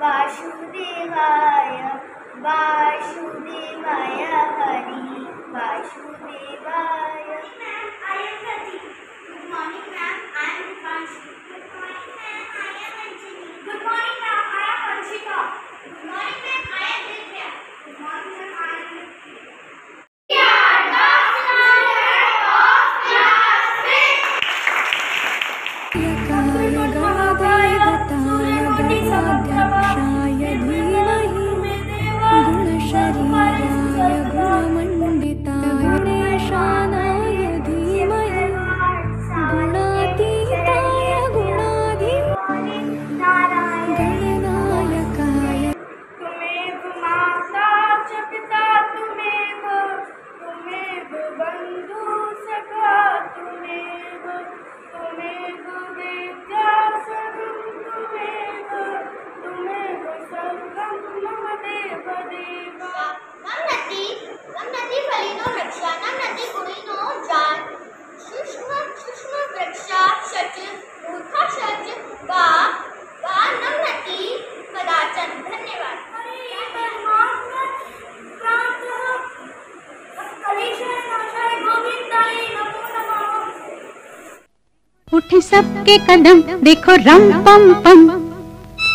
वासुदेवाय वासुदेवाय Hari Vasudev do secreto me उठे सबके कदम देखो रम पम पम।